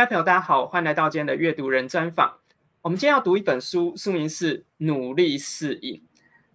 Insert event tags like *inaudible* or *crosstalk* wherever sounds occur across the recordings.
亲爱的朋友，大家好，欢迎来到今天的阅读人专访。我们今天要读一本书，书名是《努力适应》。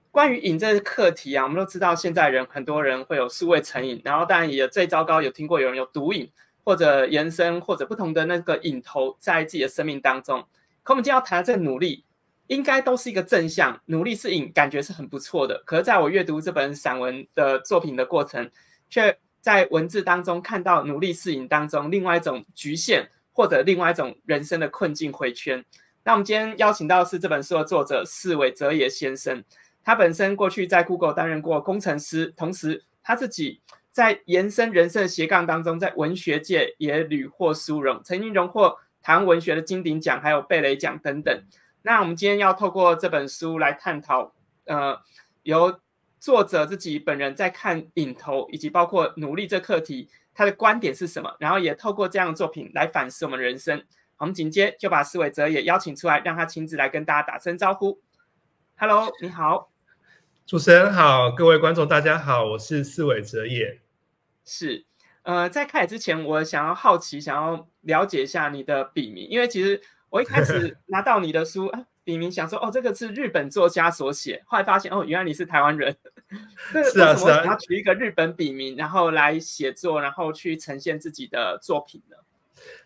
关于瘾这个课题啊，我们都知道，现在人很多人会有数位成瘾，然后当然也最糟糕，有听过有人有毒瘾，或者延伸或者不同的那个瘾头在自己的生命当中。可我们今天要谈的这个努力，应该都是一个正向，努力适应，感觉是很不错的。可是在我阅读这本散文的作品的过程，却在文字当中看到努力适应当中另外一种局限。或者另外一种人生的困境回圈。那我们今天邀请到是这本书的作者四尾哲也先生，他本身过去在 Google 担任过工程师，同时他自己在延伸人生的斜杠当中，在文学界也屡获殊荣，曾经荣获台湾文学的金鼎奖，还有贝雷奖等等。那我们今天要透过这本书来探讨，呃，由作者自己本人在看影头，以及包括努力这课题。他的观点是什么？然后也透过这样的作品来反思我们人生。我们紧接就把思伟哲也邀请出来，让他亲自来跟大家打声招呼。Hello，你好，主持人好，各位观众大家好，我是思伟哲也。是，呃，在开始之前，我想要好奇，想要了解一下你的笔名，因为其实我一开始 *laughs* 拿到你的书。笔名想说哦，这个是日本作家所写，后来发现哦，原来你是台湾人。*laughs* 是啊，是啊。想要取一个日本笔名，然后来写作，然后去呈现自己的作品呢？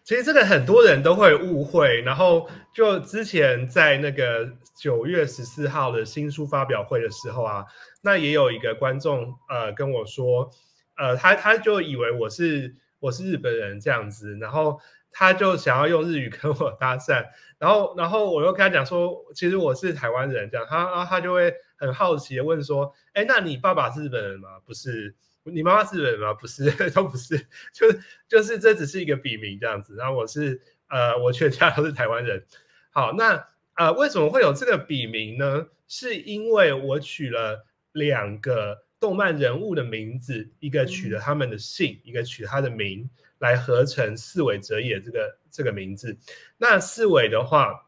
其实这个很多人都会误会。然后就之前在那个九月十四号的新书发表会的时候啊，那也有一个观众呃跟我说，呃，他他就以为我是我是日本人这样子，然后。他就想要用日语跟我搭讪，然后，然后我又跟他讲说，其实我是台湾人，这样，他，然后他就会很好奇的问说，哎，那你爸爸是日本人吗？不是，你妈妈是日本人吗？不是，*laughs* 都不是，就是就是这只是一个笔名这样子。然后我是，呃，我全家都是台湾人。好，那呃，为什么会有这个笔名呢？是因为我取了两个动漫人物的名字，一个取了他们的姓，一个取他的名。来合成四尾哲也这个这个名字，那四尾的话，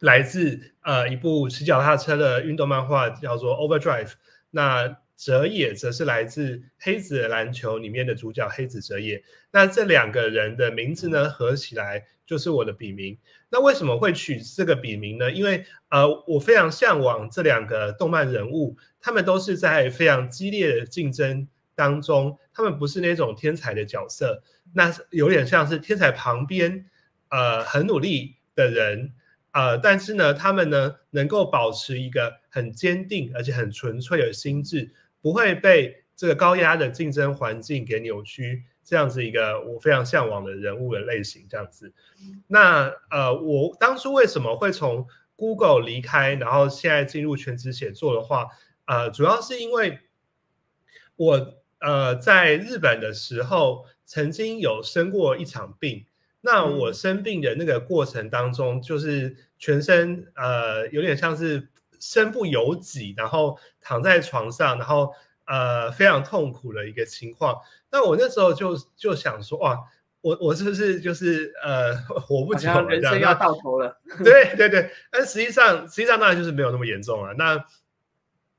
来自呃一部骑脚踏车的运动漫画，叫做 Overdrive。那哲也则是来自黑子篮球里面的主角黑子哲也。那这两个人的名字呢，合起来就是我的笔名。那为什么会取这个笔名呢？因为呃，我非常向往这两个动漫人物，他们都是在非常激烈的竞争当中，他们不是那种天才的角色。那有点像是天才旁边，呃，很努力的人，呃，但是呢，他们呢能够保持一个很坚定而且很纯粹的心智，不会被这个高压的竞争环境给扭曲，这样子一个我非常向往的人物的类型，这样子。那呃，我当初为什么会从 Google 离开，然后现在进入全职写作的话，呃，主要是因为我呃在日本的时候。曾经有生过一场病，那我生病的那个过程当中，就是全身呃有点像是身不由己，然后躺在床上，然后呃非常痛苦的一个情况。那我那时候就就想说，哇，我我是不是就是呃活不久了，人生要到头了？*laughs* 对对对，但实际上实际上当然就是没有那么严重了。那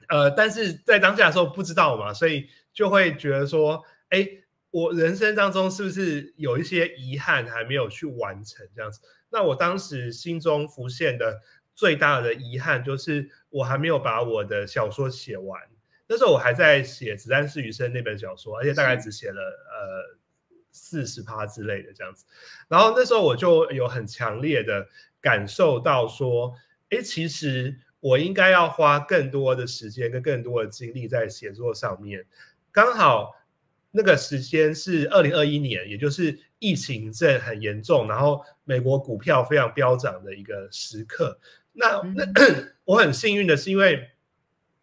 呃，但是在当下的时候不知道嘛，所以就会觉得说，哎。我人生当中是不是有一些遗憾还没有去完成这样子？那我当时心中浮现的最大的遗憾就是我还没有把我的小说写完。那时候我还在写《子弹是余生》那本小说，而且大概只写了呃四十趴之类的这样子。然后那时候我就有很强烈的感受到说，哎，其实我应该要花更多的时间跟更多的精力在写作上面，刚好。那个时间是二零二一年，也就是疫情正很严重，然后美国股票非常飙涨的一个时刻。那那 *clears throat* 我很幸运的是，因为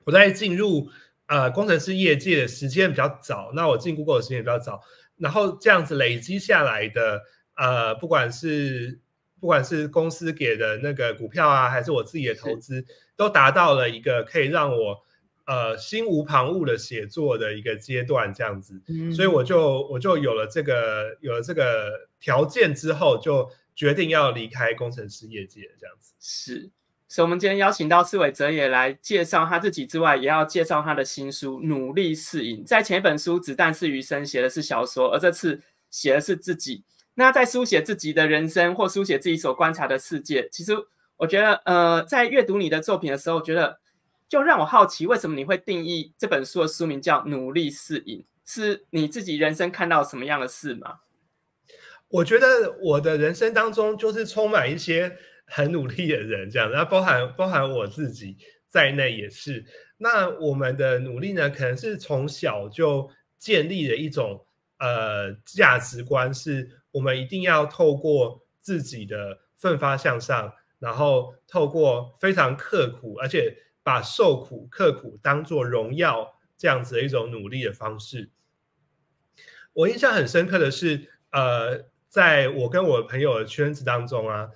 我在进入呃工程师业界的时间比较早，那我进 Google 的时间也比较早，然后这样子累积下来的呃，不管是不管是公司给的那个股票啊，还是我自己的投资，都达到了一个可以让我。呃，心无旁骛的写作的一个阶段，这样子，所以我就我就有了这个有了这个条件之后，就决定要离开工程师业界，这样子。是，所以我们今天邀请到四伟哲也来介绍他自己之外，也要介绍他的新书《努力适应》。在前一本书《子弹是余生》写的是小说，而这次写的是自己那在书写自己的人生或书写自己所观察的世界，其实我觉得，呃，在阅读你的作品的时候，我觉得就让我好奇，为什么你会定义这本书的书名叫《努力适应》？是你自己人生看到什么样的事吗？我觉得我的人生当中就是充满一些很努力的人，这样，那包含包含我自己在内也是。那我们的努力呢，可能是从小就建立了一种呃价值观，是我们一定要透过自己的奋发向上，然后透过非常刻苦，而且把受苦刻苦当做荣耀这样子的一种努力的方式。我印象很深刻的是，呃，在我跟我朋友的圈子当中啊。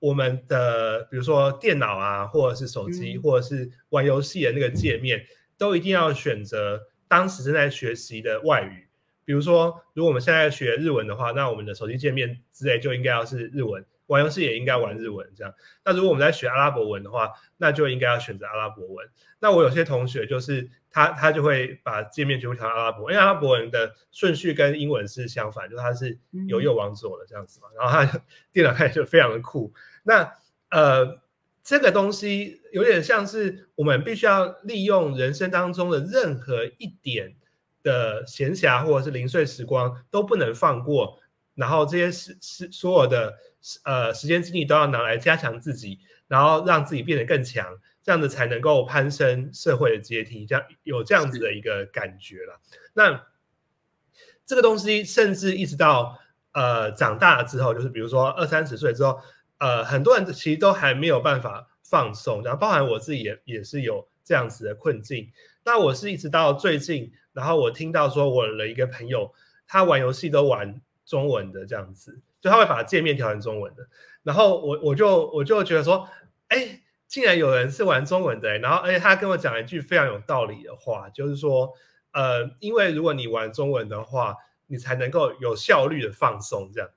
我们的比如说电脑啊，或者是手机，或者是玩游戏的那个界面，都一定要选择当时正在学习的外语。比如说，如果我们现在学日文的话，那我们的手机界面之类就应该要是日文，玩游戏也应该玩日文这样。那如果我们在学阿拉伯文的话，那就应该要选择阿拉伯文。那我有些同学就是他他就会把界面全部调成阿拉伯，因为阿拉伯文的顺序跟英文是相反，就它是由右往左的这样子嘛。然后他电脑看起来就非常的酷。那呃，这个东西有点像是我们必须要利用人生当中的任何一点的闲暇或者是零碎时光都不能放过，然后这些时时所有的呃时间精力都要拿来加强自己，然后让自己变得更强，这样子才能够攀升社会的阶梯，这样有这样子的一个感觉了。那这个东西甚至一直到呃长大了之后，就是比如说二三十岁之后。呃，很多人其实都还没有办法放松，然后包含我自己也也是有这样子的困境。那我是一直到最近，然后我听到说我的一个朋友，他玩游戏都玩中文的这样子，就他会把界面调成中文的。然后我我就我就觉得说，哎，竟然有人是玩中文的。然后而且他跟我讲一句非常有道理的话，就是说，呃，因为如果你玩中文的话，你才能够有效率的放松这样。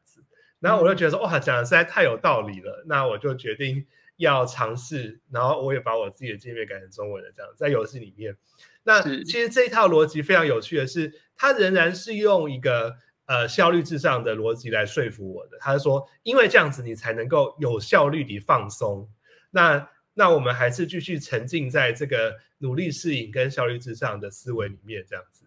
然后我就觉得说，哇，讲的实在太有道理了。那我就决定要尝试，然后我也把我自己的界面改成中文的，这样在游戏里面。那其实这一套逻辑非常有趣的是，它仍然是用一个呃效率至上的逻辑来说服我的。他说，因为这样子你才能够有效率地放松。那那我们还是继续沉浸在这个努力适应跟效率至上的思维里面，这样子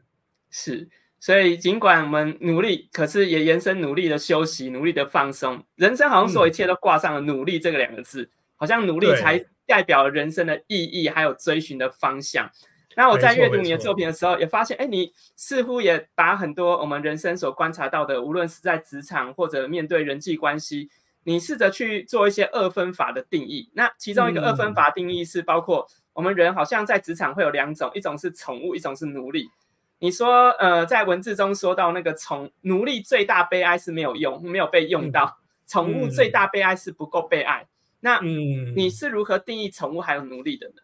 是。所以，尽管我们努力，可是也延伸努力的休息，努力的放松。人生好像所有一切都挂上了“努力”这个两个字，好像努力才代表了人生的意义，还有追寻的方向。那我在阅读你的作品的时候，也发现，哎，你似乎也把很多我们人生所观察到的，无论是在职场或者面对人际关系，你试着去做一些二分法的定义。那其中一个二分法定义是包括我们人好像在职场会有两种，一种是宠物，一种是奴隶。你说，呃，在文字中说到那个宠奴隶最大悲哀是没有用，没有被用到；宠物最大悲哀是不够被爱。那你是如何定义宠物还有奴隶的呢？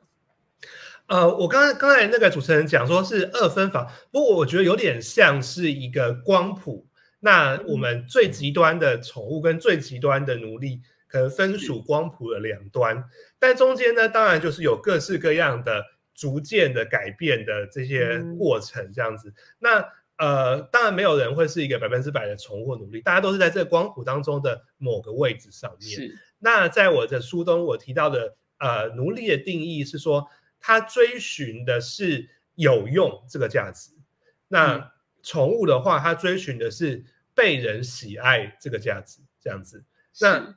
呃，我刚刚刚才那个主持人讲说是二分法，不过我觉得有点像是一个光谱。那我们最极端的宠物跟最极端的奴隶，可能分属光谱的两端，但中间呢，当然就是有各式各样的。逐渐的改变的这些过程，这样子，那呃，当然没有人会是一个百分之百的宠物努力，大家都是在这个光谱当中的某个位置上面。是。那在我的书中，我提到的呃，奴隶的定义是说，他追寻的是有用这个价值；那宠物的话，它追寻的是被人喜爱这个价值，这样子。那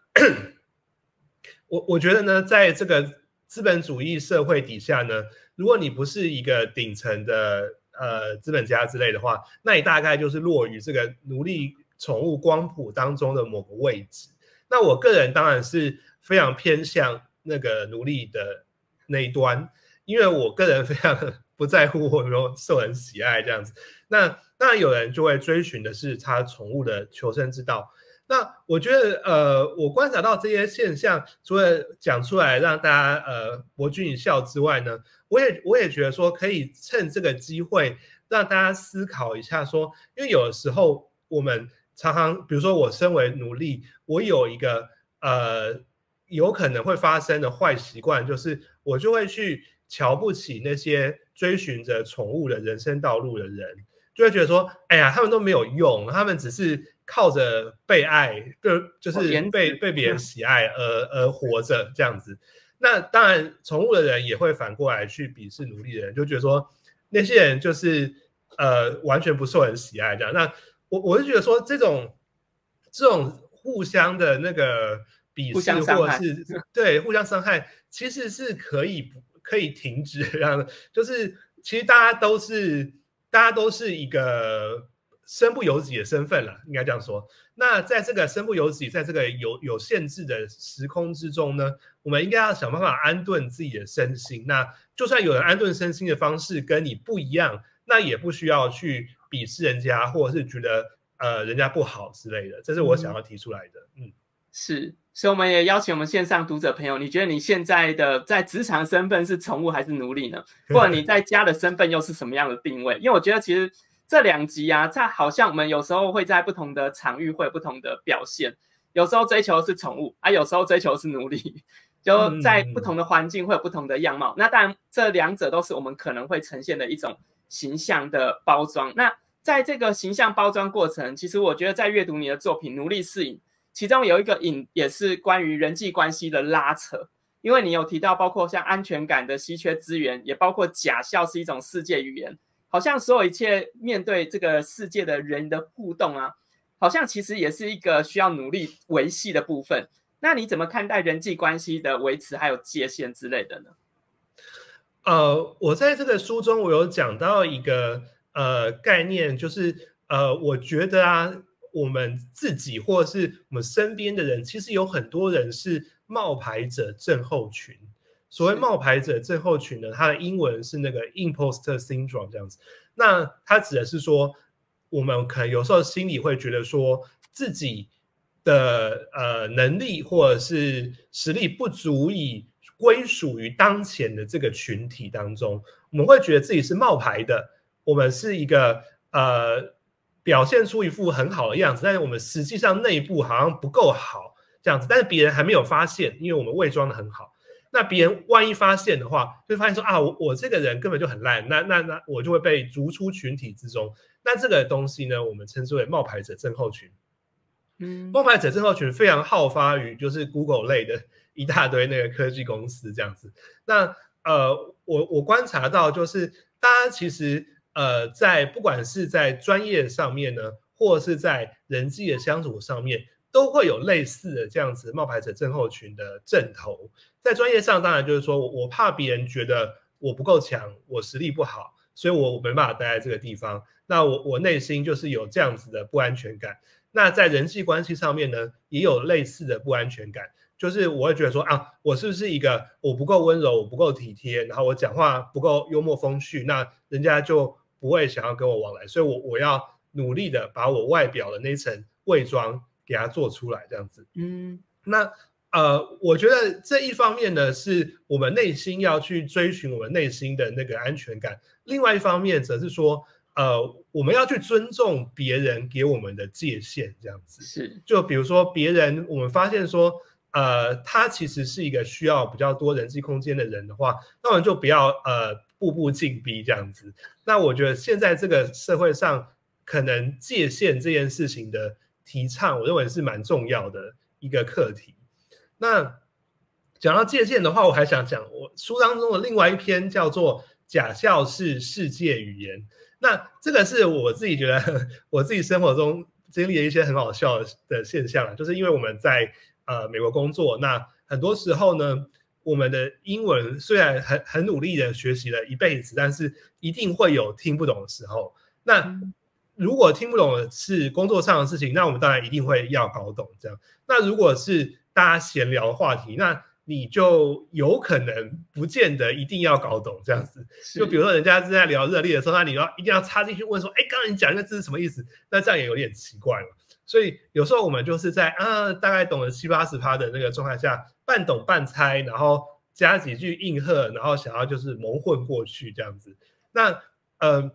*clears throat* 我我觉得呢，在这个资本主义社会底下呢。如果你不是一个顶层的呃资本家之类的话，那你大概就是落于这个奴隶宠物光谱当中的某个位置。那我个人当然是非常偏向那个奴隶的那一端，因为我个人 *laughs* 非常不在乎我有没有受人喜爱这样子。那当然有人就会追寻的是他宠物的求生之道。那我觉得，呃，我观察到这些现象，除了讲出来让大家呃博君一笑之外呢，我也我也觉得说，可以趁这个机会让大家思考一下，说，因为有的时候我们常常，比如说我身为奴隶，我有一个呃有可能会发生的坏习惯，就是我就会去瞧不起那些追寻着宠物的人生道路的人。就会觉得说，哎呀，他们都没有用，他们只是靠着被爱，就就是被被别人喜爱而而活着这样子。那当然，宠物的人也会反过来去鄙视奴隶的人，就觉得说那些人就是呃完全不受人喜爱这样。那我我是觉得说这种这种互相的那个鄙视或者是 *laughs* 对互相伤害，其实是可以可以停止这样的。就是其实大家都是大家都是一个身不由己的身份了，应该这样说。那在这个身不由己，在这个有有限制的时空之中呢，我们应该要想办法安顿自己的身心。那就算有人安顿身心的方式跟你不一样，那也不需要去鄙视人家，或者是觉得呃人家不好之类的。这是我想要提出来的。嗯，是，所以我们也邀请我们线上读者朋友，你觉得你现在的在职场身份是宠物还是奴隶呢？或者你在家的身份又是什么样的定位？因为我觉得其实。这两集啊，它好像我们有时候会在不同的场域会有不同的表现，有时候追求是宠物啊，有时候追求是奴隶，就在不同的环境会有不同的样貌。那当然，这两者都是我们可能会呈现的一种形象的包装。那在这个形象包装过程，其实我觉得在阅读你的作品《奴隶适应》，其中有一个影也是关于人际关系的拉扯，因为你有提到包括像安全感的稀缺资源，也包括假笑是一种世界语言。好像所有一切面对这个世界的人的互动啊，好像其实也是一个需要努力维系的部分。那你怎么看待人际关系的维持还有界限之类的呢？呃，我在这个书中我有讲到一个呃概念，就是呃，我觉得啊，我们自己或是我们身边的人，其实有很多人是冒牌者症候群。所谓冒牌者症候群呢，它的英文是那个 imposter syndrome 这样子。那它指的是说，我们可能有时候心里会觉得说，自己的呃能力或者是实力不足以归属于当前的这个群体当中，我们会觉得自己是冒牌的，我们是一个呃表现出一副很好的样子，但是我们实际上内部好像不够好这样子，但是别人还没有发现，因为我们伪装的很好。那别人万一发现的话，会发现说啊，我我这个人根本就很烂，那那那我就会被逐出群体之中。那这个东西呢，我们称之为冒牌者症候群。嗯，冒牌者症候群非常好发于就是 Google 类的一大堆那个科技公司这样子。那呃，我我观察到就是大家其实呃在不管是在专业上面呢，或是在人际的相处上面。都会有类似的这样子冒牌者症候群的阵头，在专业上当然就是说我怕别人觉得我不够强，我实力不好，所以我没办法待在这个地方。那我我内心就是有这样子的不安全感。那在人际关系上面呢，也有类似的不安全感，就是我会觉得说啊，我是不是一个我不够温柔，我不够体贴，然后我讲话不够幽默风趣，那人家就不会想要跟我往来。所以，我我要努力的把我外表的那层伪装。给它做出来这样子，嗯，那呃，我觉得这一方面呢，是我们内心要去追寻我们内心的那个安全感；，另外一方面则是说，呃，我们要去尊重别人给我们的界限，这样子是。就比如说别人，我们发现说，呃，他其实是一个需要比较多人际空间的人的话，那我们就不要呃步步紧逼这样子。那我觉得现在这个社会上，可能界限这件事情的。提倡，我认为是蛮重要的一个课题。那讲到借鉴的话，我还想讲我书当中的另外一篇叫做《假笑是世界语言》。那这个是我自己觉得 *laughs* 我自己生活中经历的一些很好笑的现象就是因为我们在呃美国工作，那很多时候呢，我们的英文虽然很很努力的学习了一辈子，但是一定会有听不懂的时候。那如果听不懂的是工作上的事情，那我们当然一定会要搞懂这样。那如果是大家闲聊话题，那你就有可能不见得一定要搞懂这样子。就比如说人家正在聊热烈的时候，那你要一定要插进去问说：“哎，刚刚你讲那个字是什么意思？”那这样也有点奇怪嘛。所以有时候我们就是在啊大概懂了七八十趴的那个状态下，半懂半猜，然后加几句应和，然后想要就是蒙混过去这样子。那呃。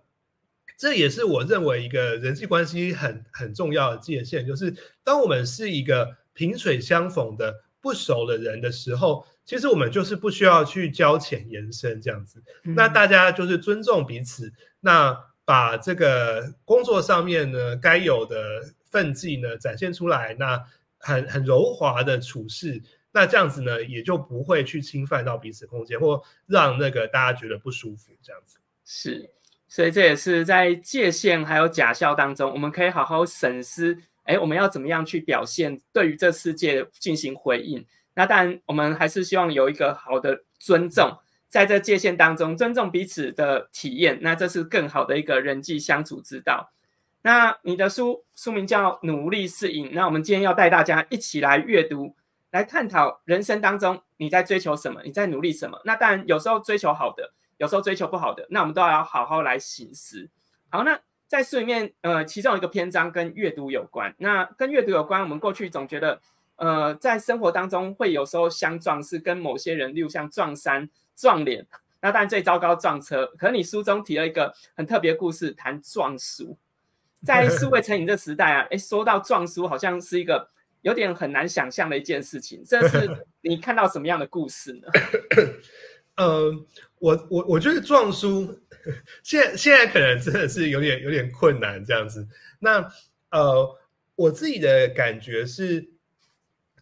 这也是我认为一个人际关系很很重要的界限，就是当我们是一个萍水相逢的不熟的人的时候，其实我们就是不需要去交浅言深这样子。那大家就是尊重彼此，那把这个工作上面呢该有的分际呢展现出来，那很很柔滑的处事，那这样子呢也就不会去侵犯到彼此空间，或让那个大家觉得不舒服，这样子是。所以这也是在界限还有假笑当中，我们可以好好审思，哎，我们要怎么样去表现，对于这世界进行回应。那当然，我们还是希望有一个好的尊重，在这界限当中尊重彼此的体验，那这是更好的一个人际相处之道。那你的书书名叫《努力适应》，那我们今天要带大家一起来阅读，来探讨人生当中你在追求什么，你在努力什么。那当然，有时候追求好的。有时候追求不好的，那我们都要好好来醒思。好，那在书里面，呃，其中有一个篇章跟阅读有关。那跟阅读有关，我们过去总觉得，呃，在生活当中会有时候相撞，是跟某些人，例如像撞衫、撞脸。那当然最糟糕撞车。可是你书中提了一个很特别故事，谈撞书。在数位成瘾这时代啊，诶，说到撞书，好像是一个有点很难想象的一件事情。这是 *laughs* 你看到什么样的故事呢？呃，我我我觉得撞书，*laughs* 现现在可能真的是有点有点困难这样子。那呃，我自己的感觉是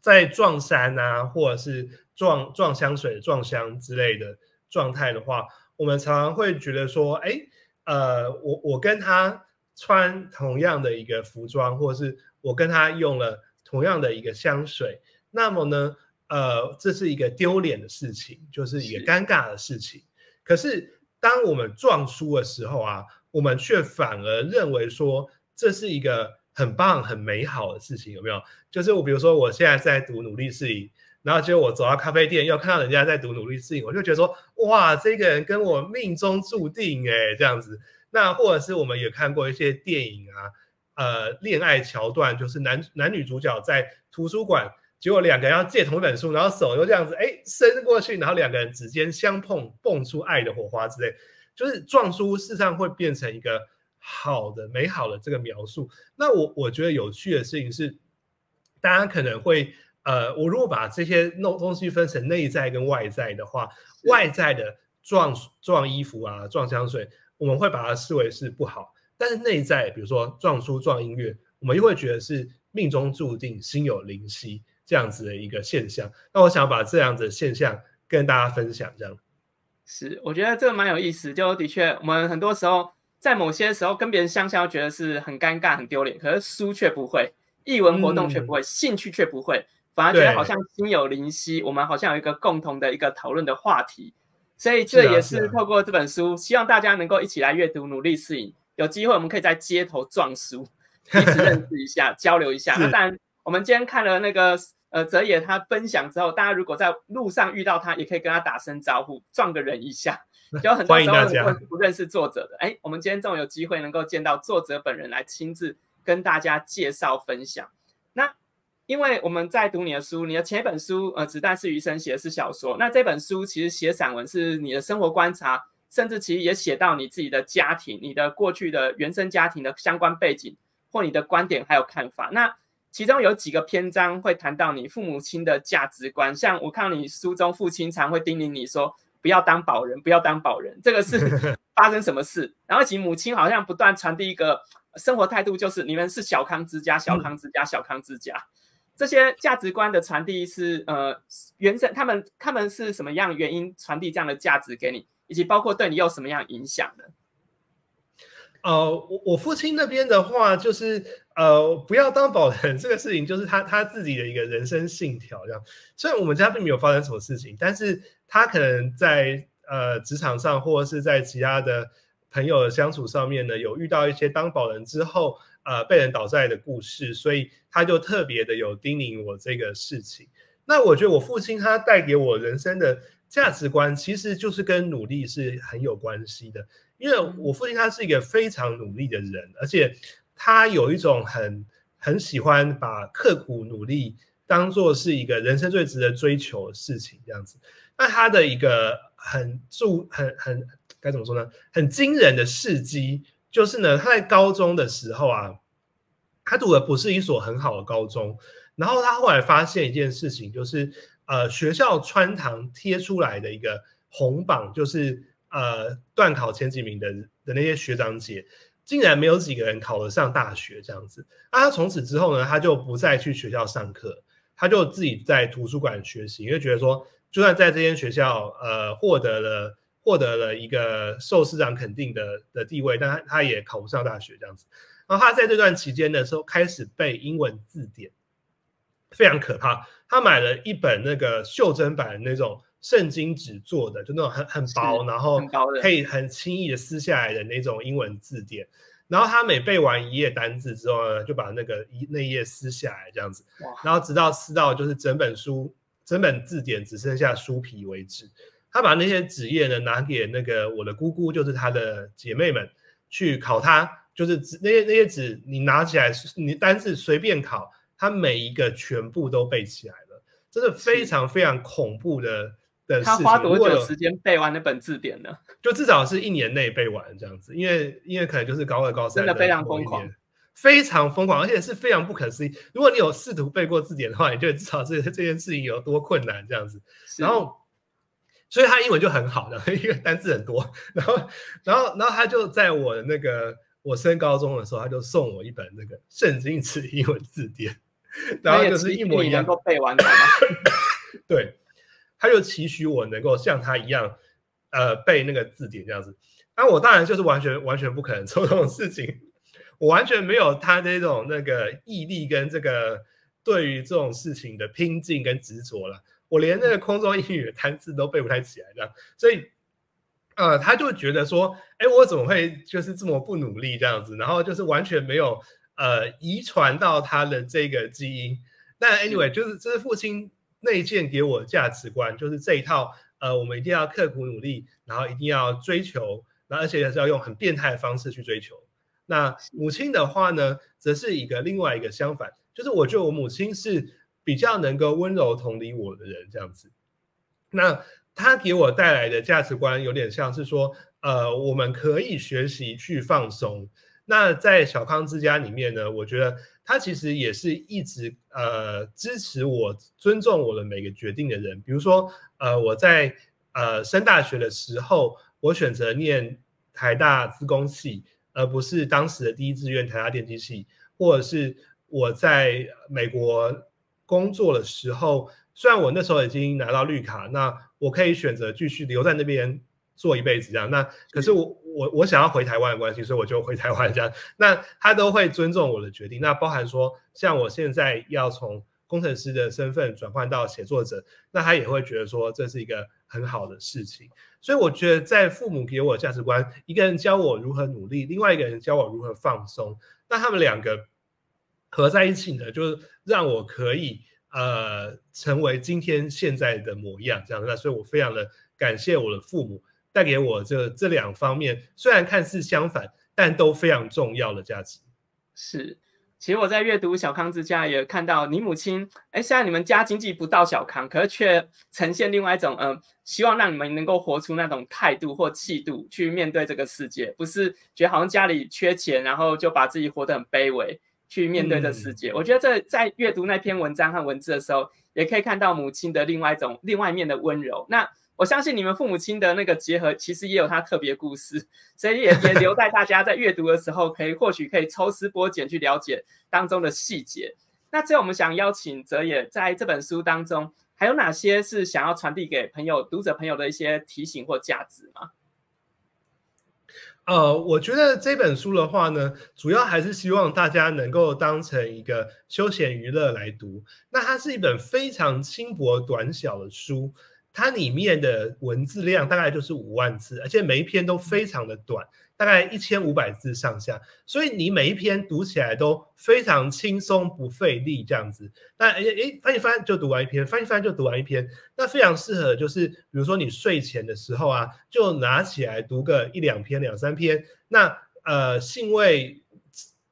在撞衫啊，或者是撞撞香水、撞香之类的状态的话，我们常常会觉得说，哎，呃，我我跟他穿同样的一个服装，或者是我跟他用了同样的一个香水，那么呢？呃，这是一个丢脸的事情，就是一个尴尬的事情。可是，当我们撞书的时候啊，我们却反而认为说这是一个很棒、很美好的事情，有没有？就是我，比如说，我现在在读努力适应，然后结果我走到咖啡店，又看到人家在读努力适应，我就觉得说，哇，这个人跟我命中注定哎，这样子。那或者是我们也看过一些电影啊，呃，恋爱桥段，就是男男女主角在图书馆。结果两个人要借同一本书，然后手又这样子哎伸过去，然后两个人指尖相碰，蹦出爱的火花之类，就是撞书事实上会变成一个好的、美好的这个描述。那我我觉得有趣的事情是，大家可能会呃，我如果把这些弄东西分成内在跟外在的话，外在的撞撞衣服啊、撞香水，我们会把它视为是不好；但是内在，比如说撞书、撞音乐，我们又会觉得是命中注定、心有灵犀。这样子的一个现象，那我想把这样子的现象跟大家分享。这样是，我觉得这个蛮有意思。就的确，我们很多时候在某些时候跟别人相交，觉得是很尴尬、很丢脸，可是书却不会，译文活动却不会，兴趣却不会，反而觉得好像心有灵犀，我们好像有一个共同的一个讨论的话题。所以这也是透过这本书，希望大家能够一起来阅读，努力适应。有机会我们可以在街头撞书，彼此认识一下，*laughs* 交流一下。那当然，我们今天看了那个。呃，泽野他分享之后，大家如果在路上遇到他，也可以跟他打声招呼，撞个人一下。*laughs* 有很多时候会不认识作者的，哎，我们今天终于有机会能够见到作者本人，来亲自跟大家介绍分享。那因为我们在读你的书，你的前一本书呃，子弹是余生写的是小说，那这本书其实写散文是你的生活观察，甚至其实也写到你自己的家庭，你的过去的原生家庭的相关背景或你的观点还有看法。那其中有几个篇章会谈到你父母亲的价值观，像我看你书中父亲常会叮咛你说不要当保人，不要当保人，这个是 *laughs* 发生什么事？然后其母亲好像不断传递一个生活态度，就是你们是小康之家，小康之家，小康之家。这些价值观的传递是呃原生，他们他们是什么样原因传递这样的价值给你，以及包括对你有什么样影响呢？呃，我我父亲那边的话，就是呃，不要当保人这个事情，就是他他自己的一个人生信条。这样，虽然我们家并没有发生什么事情，但是他可能在呃职场上，或者是在其他的朋友的相处上面呢，有遇到一些当保人之后，呃，被人倒债的故事，所以他就特别的有叮咛我这个事情。那我觉得我父亲他带给我人生的价值观，其实就是跟努力是很有关系的。因为我父亲他是一个非常努力的人，而且他有一种很很喜欢把刻苦努力当做是一个人生最值得追求的事情这样子。那他的一个很注很很该怎么说呢？很惊人的事迹就是呢，他在高中的时候啊，他读的不是一所很好的高中，然后他后来发现一件事情，就是呃学校穿堂贴出来的一个红榜就是。呃段考前几名的的那些学长姐，竟然没有几个人考得上大学这样子。那他从此之后呢，他就不再去学校上课，他就自己在图书馆学习，因为觉得说，就算在这间学校呃获得了获得了一个受师长肯定的的地位，但他他也考不上大学这样子。然后他在这段期间的时候开始背英文字典。非常可怕。他买了一本那个袖珍版的那种圣经纸做的，就那种很很薄，然后可以很轻易的撕下来的那种英文字典。然后他每背完一页单字之后呢，就把那个一那页撕下来这样子。然后直到撕到就是整本书、整本字典只剩下书皮为止。他把那些纸页呢拿给那个我的姑姑，就是他的姐妹们去考他，就是纸那些那些纸你拿起来，你单字随便考。他每一个全部都背起来了，真的非常非常恐怖的的事情。他花多久时间背完那本字典呢？*laughs* 就至少是一年内背完这样子，因为因为可能就是高二高三，真的非常疯狂，非常疯狂，而且是非常不可思议。如果你有试图背过字典的话，你就知道这这件事情有多困难这样子。然后，所以他英文就很好，的，*laughs* 因为单字很多。然后，然后，然后他就在我的那个我升高中的时候，他就送我一本那个圣经词英文字典。然后就是一模一样，能够背完的。*laughs* 对，他就期许我能够像他一样，呃，背那个字典这样子。那我当然就是完全完全不可能做这种事情，我完全没有他那种那个毅力跟这个对于这种事情的拼劲跟执着了。我连那个空中英语的单词都背不太起来这样，所以，呃，他就觉得说，哎，我怎么会就是这么不努力这样子？然后就是完全没有。呃，遗传到他的这个基因。那 anyway，就是这是父亲内建给我价值观，就是这一套。呃，我们一定要刻苦努力，然后一定要追求，那而且是要用很变态的方式去追求。那母亲的话呢，则是一个另外一个相反，就是我觉得我母亲是比较能够温柔同理我的人这样子。那他给我带来的价值观有点像是说，呃，我们可以学习去放松。那在小康之家里面呢，我觉得他其实也是一直呃支持我、尊重我的每个决定的人。比如说，呃，我在呃升大学的时候，我选择念台大资工系，而不是当时的第一志愿台大电机系，或者是我在美国工作的时候，虽然我那时候已经拿到绿卡，那我可以选择继续留在那边。做一辈子这样，那可是我我我想要回台湾的关系，所以我就回台湾这样。那他都会尊重我的决定，那包含说像我现在要从工程师的身份转换到写作者，那他也会觉得说这是一个很好的事情。所以我觉得在父母给我的价值观，一个人教我如何努力，另外一个人教我如何放松，那他们两个合在一起呢，就是让我可以呃成为今天现在的模样这样。那所以我非常的感谢我的父母。带给我这这两方面，虽然看似相反，但都非常重要的价值。是，其实我在阅读《小康之家》也看到你母亲，哎，虽然你们家经济不到小康，可是却呈现另外一种，嗯，希望让你们能够活出那种态度或气度去面对这个世界，不是觉得好像家里缺钱，然后就把自己活得很卑微去面对这世界。我觉得这在阅读那篇文章和文字的时候，也可以看到母亲的另外一种、另外一面的温柔。那我相信你们父母亲的那个结合，其实也有它特别故事，所以也也留待大家在阅读的时候，可以或许可以抽丝剥茧去了解当中的细节。那最后我们想邀请泽野，在这本书当中，还有哪些是想要传递给朋友、读者朋友的一些提醒或价值吗？呃，我觉得这本书的话呢，主要还是希望大家能够当成一个休闲娱乐来读。那它是一本非常轻薄短小的书。它里面的文字量大概就是五万字，而且每一篇都非常的短，大概一千五百字上下，所以你每一篇读起来都非常轻松不费力这样子。那诶诶，翻一翻就读完一篇，翻一翻就读完一篇，那非常适合就是比如说你睡前的时候啊，就拿起来读个一两篇、两三篇。那呃，兴味。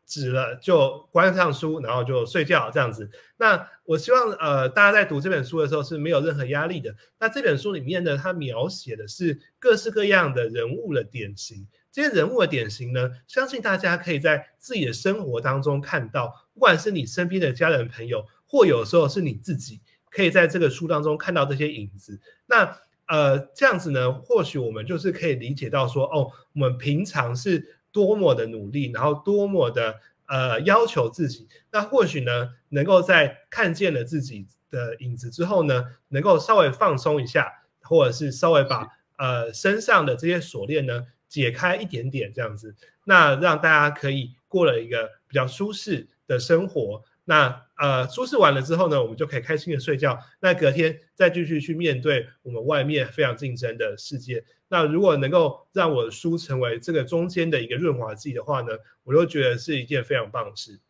止了就关上书，然后就睡觉这样子。那我希望呃大家在读这本书的时候是没有任何压力的。那这本书里面呢，它描写的是各式各样的人物的典型。这些人物的典型呢，相信大家可以在自己的生活当中看到，不管是你身边的家人朋友，或有时候是你自己，可以在这个书当中看到这些影子。那呃，这样子呢，或许我们就是可以理解到说，哦，我们平常是多么的努力，然后多么的呃要求自己。那或许呢，能够在看见了自己的影子之后呢，能够稍微放松一下，或者是稍微把呃身上的这些锁链呢解开一点点，这样子，那让大家可以过了一个比较舒适的生活。那呃，舒适完了之后呢，我们就可以开心的睡觉。那隔天再继续去面对我们外面非常竞争的世界。那如果能够让我的书成为这个中间的一个润滑剂的话呢，我就觉得是一件非常棒的事。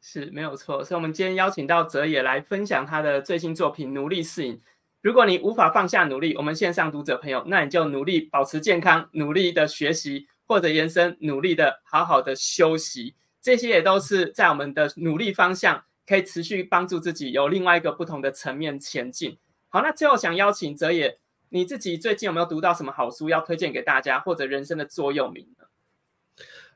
是没有错。所以，我们今天邀请到泽野来分享他的最新作品《努力适应》。如果你无法放下努力，我们线上读者朋友，那你就努力保持健康，努力的学习，或者延伸努力的好好的休息。这些也都是在我们的努力方向，可以持续帮助自己有另外一个不同的层面前进。好，那最后想邀请哲野，你自己最近有没有读到什么好书要推荐给大家，或者人生的座右铭呢？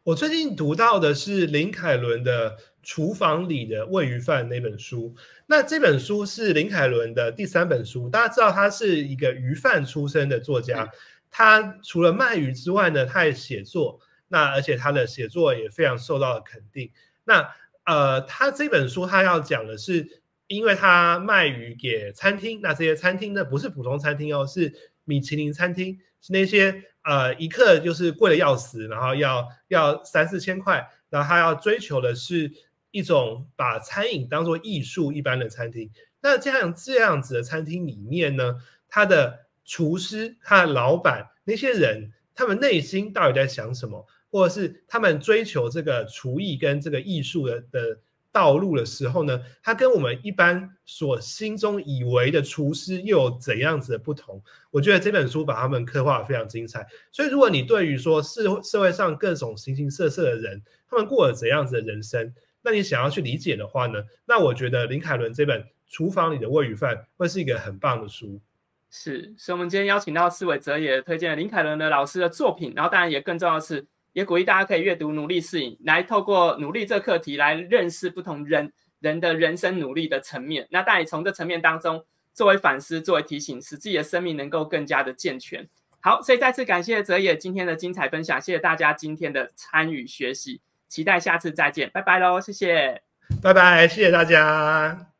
我最近读到的是林凯伦的《厨房里的喂鱼饭》那本书。那这本书是林凯伦的第三本书。大家知道他是一个鱼贩出身的作家，他除了卖鱼之外呢，他也写作。那而且他的写作也非常受到了肯定。那呃，他这本书他要讲的是，因为他卖鱼给餐厅，那这些餐厅呢不是普通餐厅哦，是米其林餐厅，是那些呃一克就是贵的要死，然后要要三四千块，然后他要追求的是一种把餐饮当做艺术一般的餐厅。那这样这样子的餐厅里面呢，他的厨师、他的老板那些人。他们内心到底在想什么，或者是他们追求这个厨艺跟这个艺术的的道路的时候呢？他跟我们一般所心中以为的厨师又有怎样子的不同？我觉得这本书把他们刻画的非常精彩。所以，如果你对于说社社会上各种形形色色的人，他们过了怎样子的人生，那你想要去理解的话呢？那我觉得林凯伦这本《厨房里的喂鱼饭》会是一个很棒的书。是，所以我们今天邀请到思伟哲也推荐林凯伦的老师的作品，然后当然也更重要的是，也鼓励大家可以阅读《努力适应》，来透过努力这课题来认识不同人人的人生努力的层面。那当然从这层面当中作为反思，作为提醒，使自己的生命能够更加的健全。好，所以再次感谢哲野今天的精彩分享，谢谢大家今天的参与学习，期待下次再见，拜拜喽，谢谢，拜拜，谢谢大家。